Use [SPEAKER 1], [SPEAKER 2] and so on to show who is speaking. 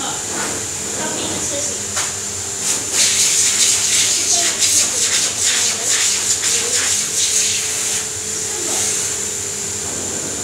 [SPEAKER 1] Lima.